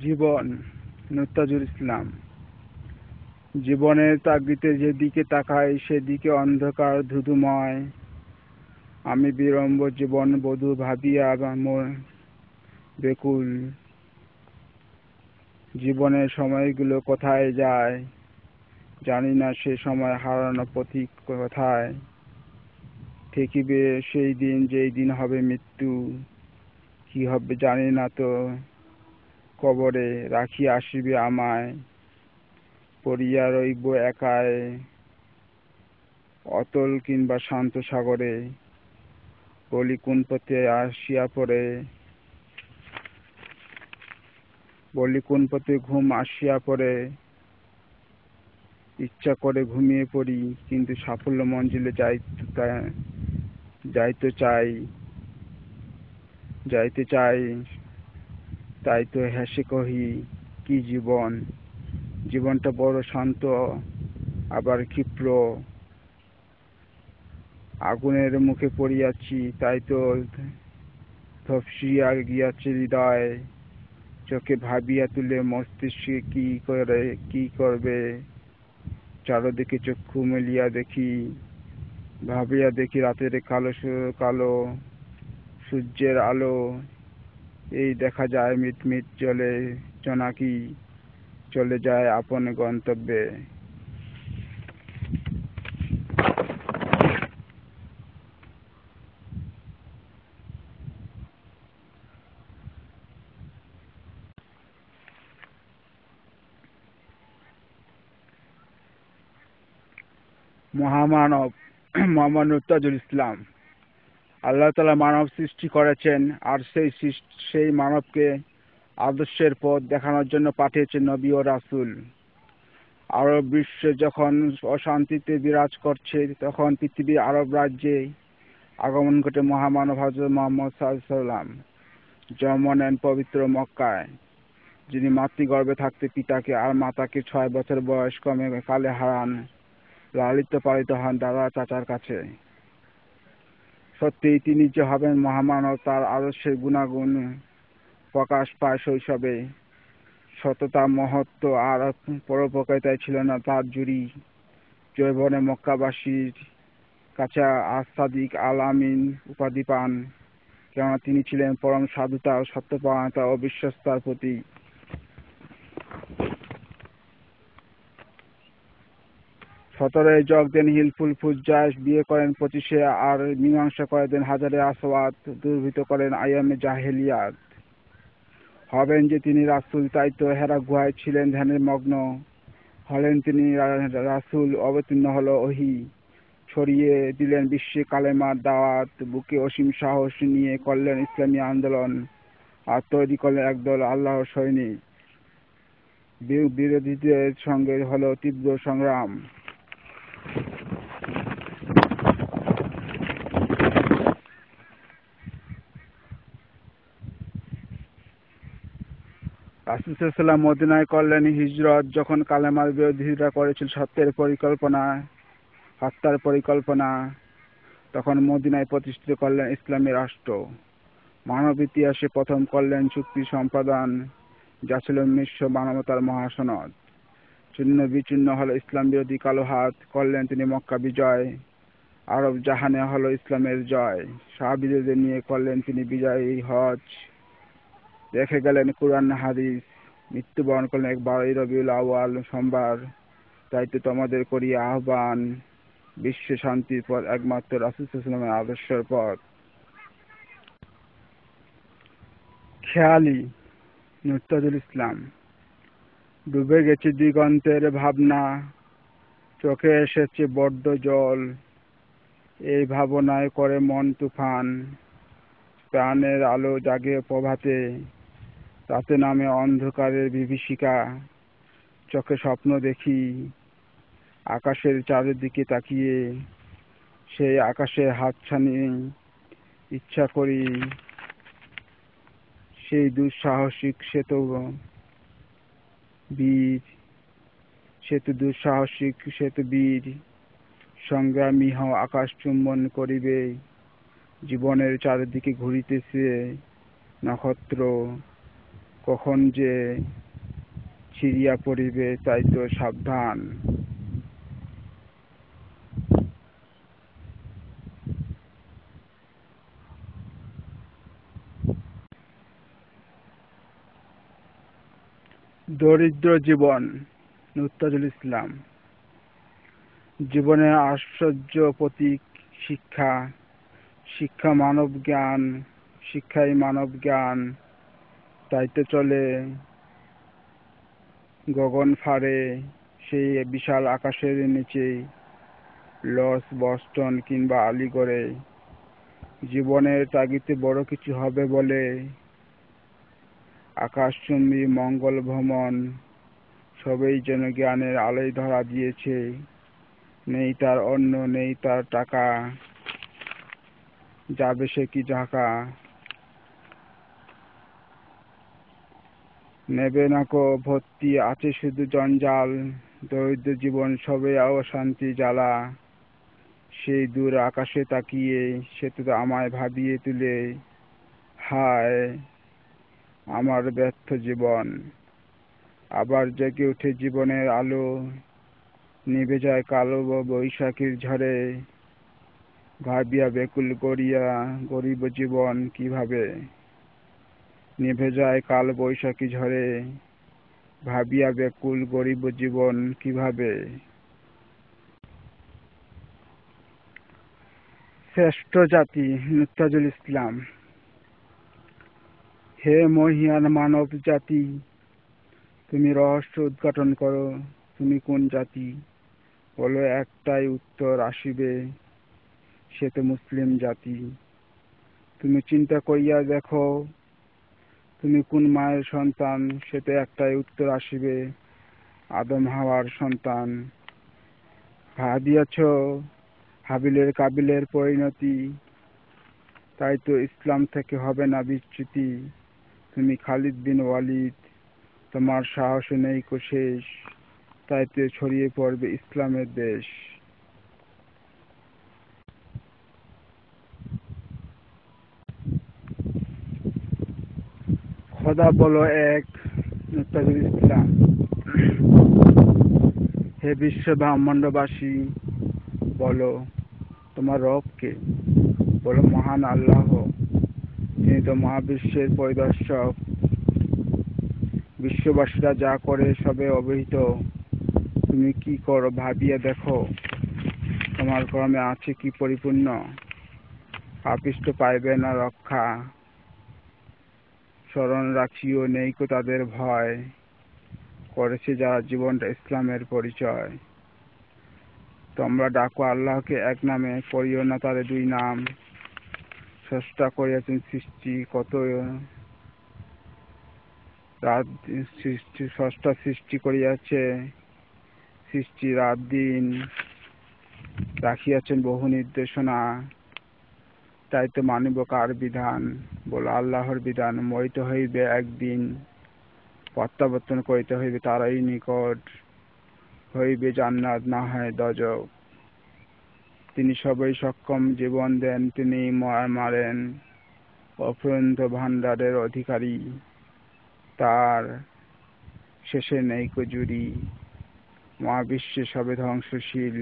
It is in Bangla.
জীবন নুরতাজুল ইসলাম। জীবনের তাগিতে যেদিকে তাকাই, সেদিকে অন্ধকার ধুধুময়। আমি বিড়ম্ব জীবন বধূ ভাবিয়া বেকুল। জীবনের সময়গুলো কোথায় যায় জানি না সে সময় হারানো পথিক কোথায়। ঠেকিবে সেই দিন যেই দিন হবে মৃত্যু, কি হবে জানি না তো। কবরে রাখি আসিবে আমায়, পড়িয়া রইব একায় অতল কিংবা শান্ত সাগরে বলি কোন পথে আসিয়া পড়ে। বলি কোন পথে ঘুম আসিয়া পড়ে। ইচ্ছা করে ঘুমিয়ে পড়ি, কিন্তু সাফল্য মঞ্জিলে যাই যাইতে চাই যাইতে চাই তাই তো হেসে কহি, কি জীবন? জীবনটা বড় শান্ত, আবার ক্ষিপ্র। আগুনের মুখে পড়িয়াছি, তাই তো ধপসিয়া গিয়াছে হৃদয়। চোখে ভাবিয়া তুলে মস্তিষ্কে কি করে, কি করবে? চারদিকে চক্ষু মেলিয়া দেখি, ভাবিয়া দেখি রাতের কালো কালো সূর্যের আলো। এই দেখা যায় মিট মিট চলে জনাকি চলে যায় আপন গন্তব্যে। মহামানব মোহাম্মদ ইসলাম। আল্লাহ তালা মানব সৃষ্টি করেছেন আর সেই সেই মানবকে আদর্শের পথ দেখানোর জন্য পাঠিয়েছেন নবী ও রাসুল। আরব বিশ্বে যখন অশান্তিতে বিরাজ করছে, তখন পৃথিবীর আরব রাজ্যে আগমন ঘটে মহামানব হজরত মোহাম্মদ সাল্লাম জন্ম নেন পবিত্র মক্কায়, যিনি মাতৃগর্ভে থাকতে পিতাকে আর মাতাকে ছয় বছর বয়স কমে কালে হারান, লালিত পালিত হন দাদা চাচার কাছে। সত্যি তিনি যে হবেন মহামানব, তার আদর্শের গুণাগুণ প্রকাশ পায় শৈশবে। সততা, মহত্ব আর পরোপকারিতায় ছিল না তার জুড়ি। জৈবনে মক্কাবাসীর কাছে আস্তাদিক আল আমিন উপাধি পান, কেননা তিনি ছিলেন পরম সাধুতা, সত্যপরায়ণতা ও বিশ্বস্তার প্রতি সতেরোই যোগ দেন হিলফুল ফুজাস বিয়ে করেন পঁচিশে আর মীমাংসা করে দেন হাজারে আসওয়াত দুর্বৃত করেন আয়ামে জাহেলিয়াত। হবেন যে তিনি রাসুল, তাই তো হেরা গুহায় ছিলেন ধ্যানের মগ্ন। হলেন তিনি রাসুল, অবতীর্ণ হল ওহি। ছড়িয়ে দিলেন বিশ্বে কালেমার দাওয়াত, বুকে অসীম সাহস নিয়ে করলেন ইসলামী আন্দোলন আর তৈরি করলেন একদল আল্লাহর সৈনিক। বিরোধীদের সঙ্গে হলো তীব্র সংগ্রাম। রাসুসাল্লাম মদিনায় করলেন হিজরত, যখন কালেমার বিরোধীরা করেছিল সত্যের পরিকল্পনা, হত্যার পরিকল্পনা, তখন মদিনায় প্রতিষ্ঠিত করলেন ইসলামী রাষ্ট্র। মানব ইতিহাসে প্রথম করলেন চুক্তি সম্পাদন, যা ছিল মিশ্র মানবতার মহাসনদ। চূর্ণ বিচূর্ণ হলো ইসলাম বিরোধী কালো হাত করলেন তিনি মক্কা বিজয়, আরব জাহানে হলো ইসলামের জয়। সাহাবিদের নিয়ে করলেন তিনি বিজয়ী হজ। রেখে গেলেন কোরআন, হাদিস। মৃত্যুবরণ করলেন এক বারোই রবিউল আওয়াল সোমবার। তাই তো তোমাদের করি আহ্বান। বিশ্ব শান্তির পথ একমাত্র রাসুসালামের আদর্শের পথ খেয়ালি নুরতাজুল ইসলাম। ডুবে গেছে দিগন্তের ভাবনা। চোখে এসেছে বড্ড জল। এই ভাবনায় করে মন তুফান। প্রাণের আলো জাগে প্রভাতে। তাতে নামে অন্ধকারের বিভীষিকা, চোখে স্বপ্ন দেখি, আকাশের চারিদিকে তাকিয়ে, সেই আকাশের হাতছানি, ইচ্ছা করি, সেই দুঃসাহসিক সেতু বীর সেতু দুঃসাহসিক সেতু বীর সংগ্রামী হও আকাশ চুম্বন করিবে, জীবনের চারিদিকে ঘুরিতেছে নক্ষত্র। কখন যে ছিড়িয়া পড়িবে তাই তো সাবধান। দরিদ্র জীবন নুত্তাজুল ইসলাম। জীবনে আশ্চর্য প্রতীক, শিক্ষা। শিক্ষা মানব জ্ঞান, শিক্ষাই মানব জ্ঞান। তাইতে চলে। গগন ফাড়ে সেই বিশাল আকাশের নিচে, লস বস্টন কিংবা আলিগড়ে। জীবনের তাগিতে বড় কিছু হবে বলে আকাশচুম্বী মঙ্গল ভ্রমণ সবেই যেন জ্ঞানের আলোয় ধরা দিয়েছে। নেই তার অন্য নেই তার টাকা, যাবে সে কি ঢাকা নেবে না কো, ভর্তি আছে শুধু জঞ্জাল। দরিদ্র জীবন সবে অশান্তি জ্বালা। সেই দূর আকাশে তাকিয়ে, সে তো আমায় ভাবিয়ে তুলে। হায়, আমার ব্যর্থ জীবন। আবার জেগে উঠে জীবনের আলো। নিভে যায় কালো বৈশাখীর ঝড়ে। ভাবিয়া বেকুল করিয়া, গরিব জীবন কীভাবে? নিভে যায় কাল বৈশাখী ঝড়ে। ভাবিয়া বেকুল গরিব জীবন কীভাবে? শ্রেষ্ঠ জাতি নুত্তাজুল ইসলাম। হে মহিয়ান মানব জাতি, তুমি রহস্য উদ্ঘাটন করো, তুমি কোন জাতি? বলো একটাই উত্তর আসিবে, সে তো মুসলিম জাতি। তুমি চিন্তা করিয়া দেখো তুমি কোন মায়ের সন্তান? সে তো একটাই উত্তর আসিবে, আদম হাওয়ার সন্তান। ভাবিয়াছ হাবিলের কাবিলের পরিণতি। তাই তো ইসলাম থেকে হবে না বিচ্যুতি। তুমি খালিদ বিন ওয়ালিদ, তোমার সাহস নেই কো শেষ। তাই তো ছড়িয়ে পড়বে ইসলামের দেশ। খোদা বলো এক ইসলাম। হে বিশ্ব ব্রহ্মাণ্ডবাসী, বলো তোমার রবকে, বলো মহান আল্লাহ, তিনি তো মহাবিশ্বের পরিদর্শক। বিশ্ববাসীরা যা করে সবে অবহিত। তুমি কি করো ভাবিয়া দেখো, তোমার কর্মে আছে কি পরিপূর্ণ? পাপিষ্ট পাইবে না রক্ষা। স্মরণ রাখিও নেই কো তাদের ভয়। করেছে যারা জীবনটা ইসলামের পরিচয়। তোমরা ডাকো আল্লাহকে এক নামে, করিও না তাদের দুই নাম। স্রষ্টা করিয়াছেন সৃষ্টি কত রাত সৃষ্টি, ষষ্ঠা সৃষ্টি করিয়াছে, সৃষ্টি রাত দিন। রাখিয়াছেন বহু নির্দেশনা। তাই তো মানিব কার বিধান? বলো, আল্লাহর বিধান মরিতে হইবে একদিন, প্রত্যাবর্তন করিতে হইবে তারাই নিকট, হইবে জান্নাত, না হয় দজক তিনি সবাই সক্ষম, জীবন দেন, তিনি মারেন, অফুরন্ত ভান্ডারের অধিকারী। তার শেষে নেই কজুরি মহাবিশ্বে সবে ধ্বংসশীল।